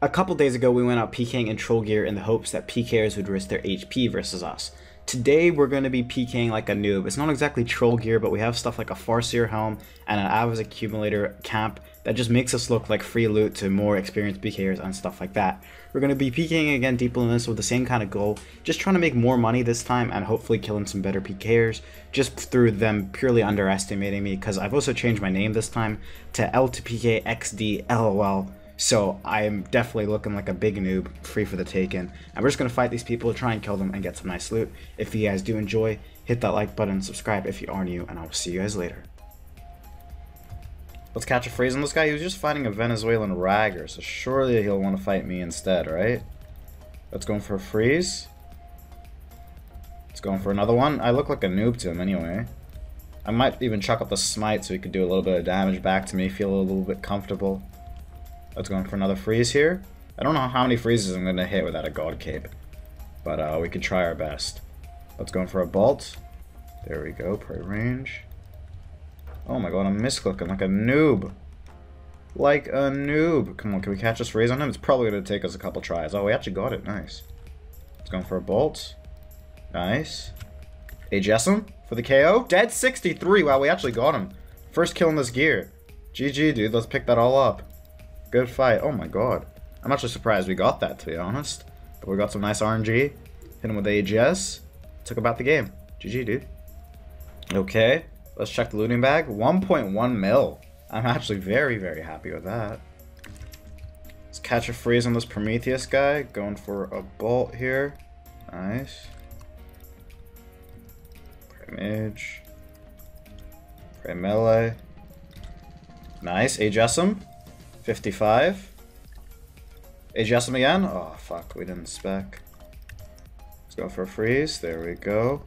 A couple days ago, we went out PKing in troll gear in the hopes that PKers would risk their HP versus us. Today, we're going to be PKing like a noob. It's not exactly troll gear, but we have stuff like a Farseer helm and an Ava's accumulator camp that just makes us look like free loot to more experienced PKers and stuff like that. We're going to be PKing again deep in this with the same kind of goal, just trying to make more money this time and hopefully killing some better PKers, just through them purely underestimating me, because I've also changed my name this time to L2PK XD LOL so I'm definitely looking like a big noob, free for the taking. And we're just going to fight these people, try and kill them, and get some nice loot. If you guys do enjoy, hit that like button, subscribe if you are new, and I will see you guys later. Let's catch a freeze on this guy. He was just fighting a Venezuelan ragger, so surely he'll want to fight me instead, right? Let's go for a freeze. Let's go for another one. I look like a noob to him anyway. I might even chuck up the smite so he could do a little bit of damage back to me, feel a little bit comfortable. Let's go for another freeze here. I don't know how many freezes I'm going to hit without a God Cape. But uh, we can try our best. Let's go for a Bolt. There we go, pray range. Oh my god, I'm misclicking like a noob. Like a noob. Come on, can we catch this freeze on him? It's probably going to take us a couple tries. Oh, we actually got it. Nice. Let's go for a Bolt. Nice. AGS him for the KO. Dead 63. Wow, we actually got him. First kill in this gear. GG, dude. Let's pick that all up. Good fight. Oh my god. I'm actually surprised we got that, to be honest. But we got some nice RNG. Hit him with AGS. Took about the game. GG, dude. Okay. Let's check the looting bag. 1.1 mil. I'm actually very, very happy with that. Let's catch a freeze on this Prometheus guy. Going for a bolt here. Nice. Primage. Pray melee. Nice. AGS him. 55. AGS him again? Oh, fuck, we didn't spec. Let's go for a freeze. There we go.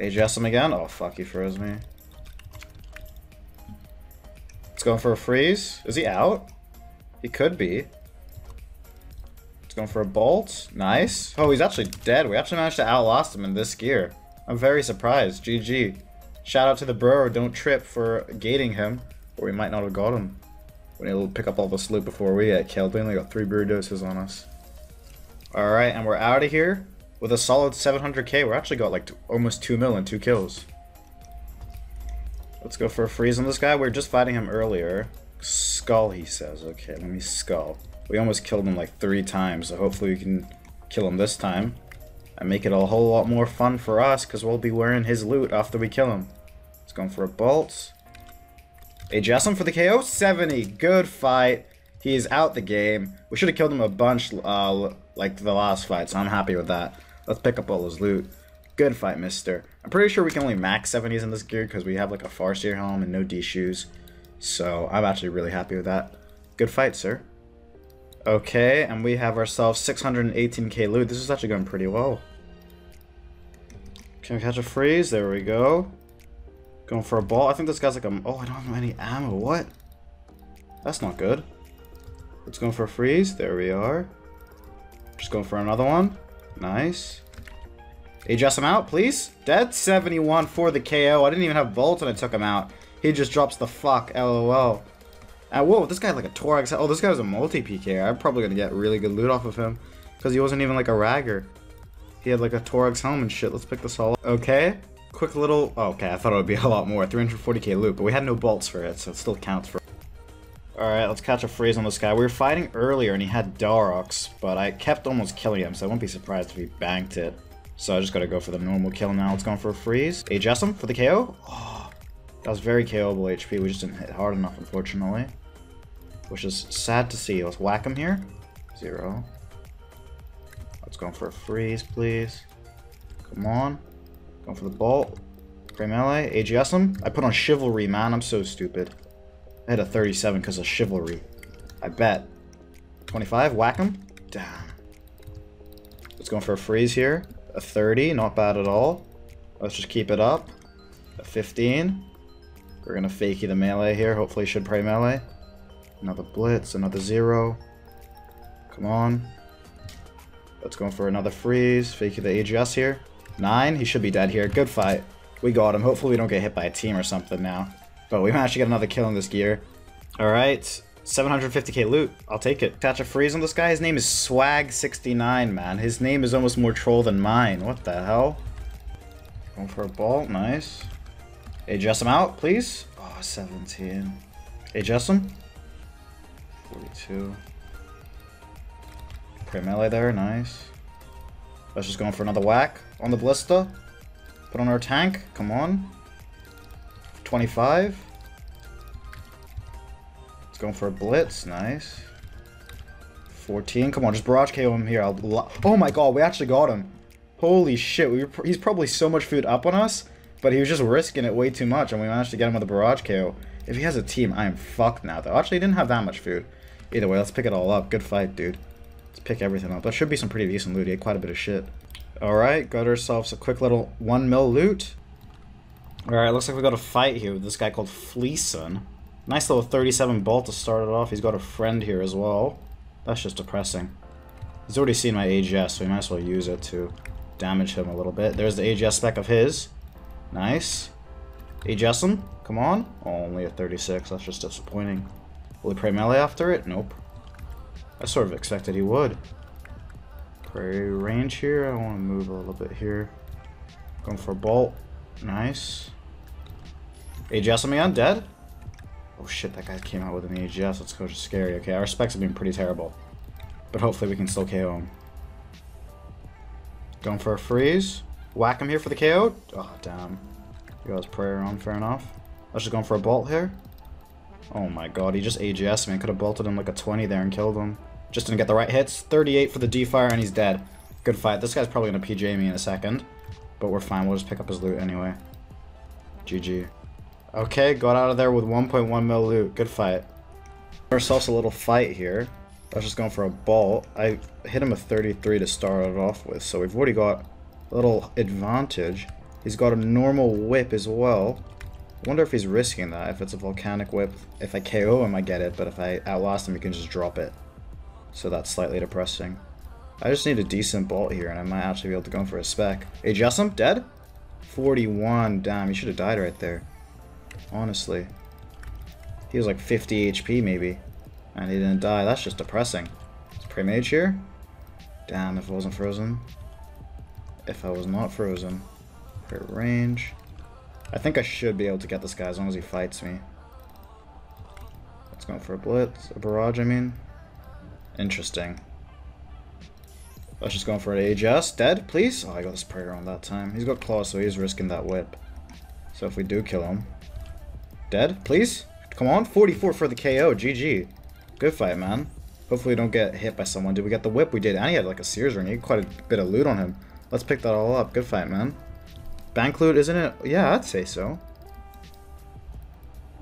AGS him again? Oh, fuck, he froze me. Let's go for a freeze. Is he out? He could be. Let's go for a bolt. Nice. Oh, he's actually dead. We actually managed to outlast him in this gear. I'm very surprised. GG. Shout out to the bro. Don't trip for gating him, or we might not have got him. We need to pick up all this loot before we get killed. We only got three brew doses on us. Alright, and we're out of here with a solid 700k. We're actually got like almost 2 mil and 2 kills. Let's go for a freeze on this guy. We are just fighting him earlier. Skull, he says. Okay, let me skull. We almost killed him like three times, so hopefully we can kill him this time. And make it a whole lot more fun for us, because we'll be wearing his loot after we kill him. Let's go for a bolt. AGS him for the KO. 70. Good fight. He's out the game. We should have killed him a bunch uh, like the last fight, so I'm happy with that. Let's pick up all his loot. Good fight, mister. I'm pretty sure we can only max 70s in this gear because we have like a Farseer helm and no D shoes. So I'm actually really happy with that. Good fight, sir. Okay, and we have ourselves 618k loot. This is actually going pretty well. Can we catch a freeze? There we go. Going for a ball. I think this guy's like a... Oh, I don't have any ammo. What? That's not good. Let's go for a freeze. There we are. Just going for another one. Nice. AGS him out, please. Dead 71 for the KO. I didn't even have Bolt and I took him out. He just drops the fuck. LOL. Uh, whoa, this guy like a Torag. Oh, this guy was a multi-PK. I'm probably going to get really good loot off of him. Because he wasn't even like a ragger. He had like a Torag's helm and shit. Let's pick this all up. Okay. Quick little... Oh, okay, I thought it would be a lot more. 340k loot, but we had no bolts for it, so it still counts for... Alright, let's catch a freeze on this guy. We were fighting earlier and he had Dharok's, but I kept almost killing him, so I won't be surprised if he banked it. So I just gotta go for the normal kill now. Let's go for a freeze. AGS him for the KO. Oh, that was very KOable HP. We just didn't hit hard enough, unfortunately. Which is sad to see. Let's whack him here. Zero. Let's go for a freeze, please. Come on. Going for the ball. Pray melee. AGS him. I put on chivalry, man. I'm so stupid. I had a 37 because of chivalry. I bet. 25. Whack him. Damn. Let's go for a freeze here. A 30. Not bad at all. Let's just keep it up. A 15. We're going to fakey the melee here. Hopefully should pray melee. Another blitz. Another zero. Come on. Let's go for another freeze. Fakey the AGS here. Nine? He should be dead here. Good fight. We got him. Hopefully we don't get hit by a team or something now. But we managed to get another kill in this gear. Alright. 750k loot. I'll take it. Catch a freeze on this guy. His name is Swag69, man. His name is almost more troll than mine. What the hell? Going for a ball. Nice. AGS him out, please. Oh, 17. AGS him. 42. Pray melee there. Nice. Let's just going for another whack on the ballista. Put on our tank. Come on. 25. Let's go for a blitz. Nice. 14. Come on, just barrage KO him here. Oh my god, we actually got him. Holy shit, we he's probably so much food up on us, but he was just risking it way too much, and we managed to get him with a barrage KO. If he has a team, I am fucked now, though. Actually, he didn't have that much food. Either way, let's pick it all up. Good fight, dude. Let's pick everything up. That should be some pretty decent loot. He had quite a bit of shit. Alright, got ourselves a quick little one mil loot. Alright, looks like we got a fight here with this guy called Fleeson. Nice little 37 bolt to start it off. He's got a friend here as well. That's just depressing. He's already seen my AGS, so we might as well use it to damage him a little bit. There's the AGS spec of his. Nice. AGS him. Come on. Oh, only a 36. That's just disappointing. Will he pray melee after it? Nope. I sort of expected he would. Pray range here. I want to move a little bit here. Going for a bolt. Nice. AGS on me on dead? Oh shit, that guy came out with an AGS. Let's go scary. Okay, our specs have been pretty terrible. But hopefully we can still KO him. Going for a freeze. Whack him here for the KO. Oh, damn. You his prayer on, fair enough. Let's just going for a bolt here. Oh my god, he just AGS me. I could have bolted him like a 20 there and killed him. Just didn't get the right hits. 38 for the D-Fire and he's dead. Good fight. This guy's probably going to PJ me in a second. But we're fine. We'll just pick up his loot anyway. GG. Okay, got out of there with 1.1 mil loot. Good fight. Ourselves a little fight here. I was just going for a bolt. I hit him a 33 to start it off with, so we've already got a little advantage. He's got a normal whip as well. wonder if he's risking that, if it's a volcanic whip. If I KO him, I get it, but if I outlast him, he can just drop it. So that's slightly depressing. I just need a decent bolt here, and I might actually be able to go for a spec. Hey, Jessam, dead? 41, damn, he should have died right there. Honestly. He was like 50 HP, maybe. And he didn't die. That's just depressing. Is Pre-Mage here? Damn, if I wasn't frozen. If I was not frozen. Crit range. I think I should be able to get this guy as long as he fights me. Let's go for a blitz. A barrage, I mean. Interesting. Let's just go for an AGS. Dead, please? Oh, I got this prayer on that time. He's got claws, so he's risking that whip. So if we do kill him. Dead, please? Come on, 44 for the KO. GG. Good fight, man. Hopefully we don't get hit by someone. Did we get the whip? We did. And he had like a Seers ring. He had quite a bit of loot on him. Let's pick that all up. Good fight, man. Bank loot, isn't it? Yeah, I'd say so.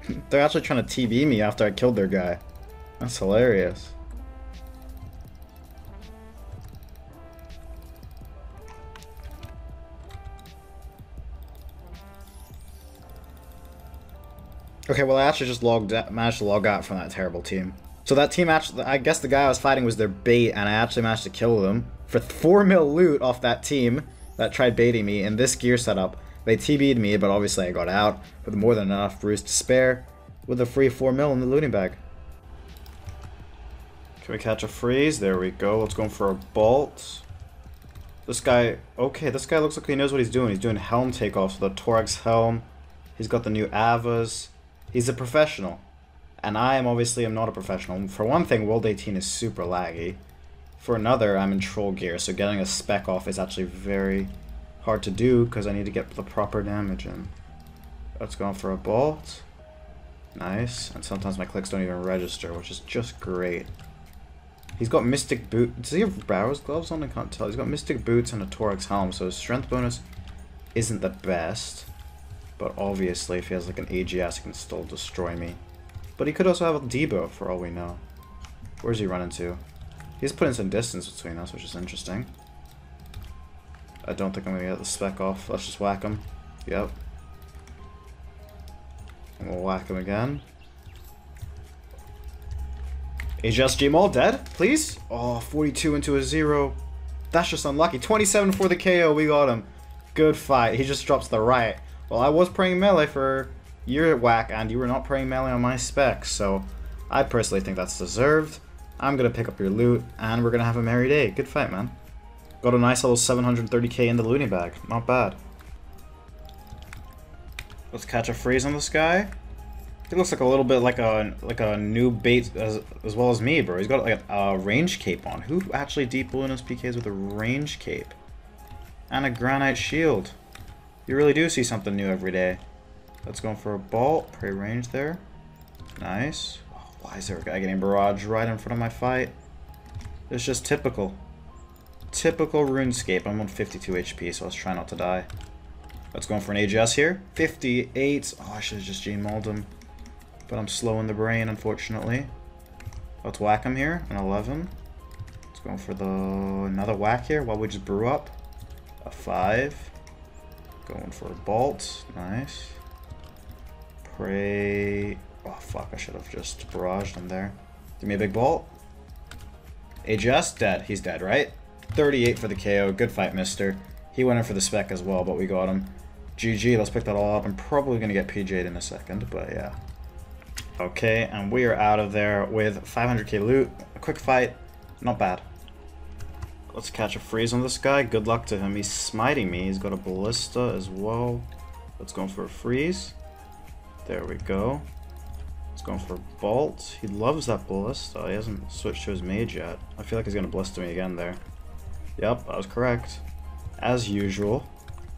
They're actually trying to TB me after I killed their guy. That's hilarious. Okay, well I actually just logged managed to log out from that terrible team. So that team actually, I guess the guy I was fighting was their bait, and I actually managed to kill them for 4 mil loot off that team that tried baiting me in this gear setup. They TB'd me, but obviously I got out with more than enough brews to spare with a free 4 mil in the looting bag. Can we catch a freeze? There we go. Let's go for a bolt. This guy, okay, this guy looks like he knows what he's doing. He's doing helm takeoffs with a Torx helm. He's got the new Ava's. He's a professional. And I am obviously am not a professional. For one thing, World 18 is super laggy. For another, I'm in troll gear, so getting a spec off is actually very hard to do because I need to get the proper damage in. Let's go for a bolt. Nice. And sometimes my clicks don't even register, which is just great. He's got Mystic Boot. Does he have Barrows gloves on? I can't tell. He's got Mystic Boots and a Torx helm, so his strength bonus isn't the best. But obviously, if he has like an AGS, he can still destroy me. But he could also have a Debo, for all we know. Where's he running to? He's putting some distance between us, which is interesting. I don't think I'm going to get the spec off. Let's just whack him. Yep. And we'll whack him again. AGS Gmaul dead, please? Oh, 42 into a zero. That's just unlucky. 27 for the KO, we got him. Good fight. He just drops the right. Well, I was praying melee for your whack, and you were not praying melee on my specs, so I personally think that's deserved. I'm gonna pick up your loot, and we're gonna have a merry day. Good fight, man. Got a nice little 730k in the looting bag. Not bad. Let's catch a freeze on this guy. He looks like a little bit like a like a new bait as as well as me, bro. He's got like a, a range cape on. Who actually deep balloons PKs with a range cape? And a granite shield. You really do see something new every day. Let's go for a bolt. Pray range there. Nice. Oh, why is there a guy getting barrage right in front of my fight? It's just typical. Typical RuneScape. I'm on 52 HP, so let's try not to die. Let's go for an AGS here. 58. Oh, I should have just Gene Mauled him. But I'm slow in the brain, unfortunately. Let's whack him here. An 11. Let's go for the another whack here while we just brew up. A 5. Going for a bolt. Nice. Pray. Oh, fuck. I should have just barraged him there. Give me a big bolt. AGS, dead. He's dead, right? 38 for the KO. Good fight, mister. He went in for the spec as well, but we got him. GG, let's pick that all up. I'm probably going to get PJ'd in a second, but yeah. Okay, and we are out of there with 500k loot. A quick fight. Not bad. Let's catch a freeze on this guy. Good luck to him. He's smiting me. He's got a ballista as well. Let's go for a freeze. There we go. Let's go for a bolt. He loves that ballista. He hasn't switched to his mage yet. I feel like he's going to blister me again there. Yep, I was correct. As usual.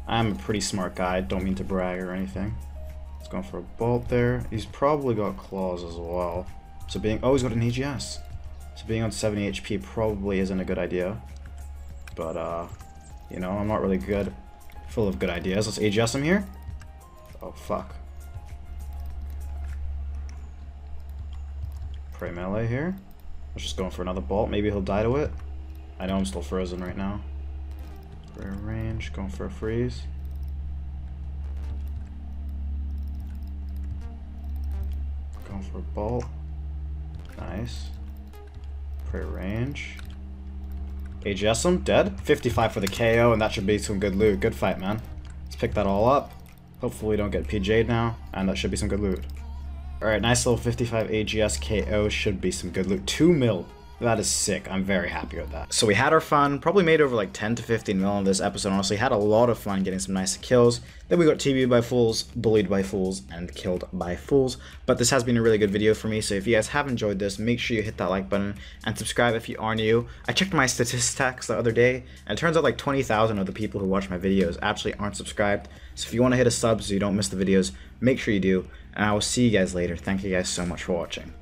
I'm a pretty smart guy. Don't mean to brag or anything. Let's go for a bolt there. He's probably got claws as well. So being... Oh, he's got an AGS. So being on 70 HP probably isn't a good idea. But, uh, you know, I'm not really good, full of good ideas. Let's AGS him here. Oh, fuck. Pray melee here. Let's just going for another bolt. Maybe he'll die to it. I know I'm still frozen right now. A range, going for a freeze. Going for a bolt. Nice. Pray range. AGS him, dead. 55 for the KO, and that should be some good loot. Good fight, man. Let's pick that all up. Hopefully we don't get PJ'd now, and that should be some good loot. Alright, nice little 55 AGS KO should be some good loot. 2 mil. That is sick. I'm very happy with that. So we had our fun, probably made over like 10 to 15 mil in this episode, honestly. Had a lot of fun getting some nice kills. Then we got TB'd by fools, bullied by fools, and killed by fools. But this has been a really good video for me, so if you guys have enjoyed this, make sure you hit that like button and subscribe if you are new. I checked my statistics the other day, and it turns out like 20,000 of the people who watch my videos actually aren't subscribed. So if you want to hit a sub so you don't miss the videos, make sure you do. And I will see you guys later. Thank you guys so much for watching.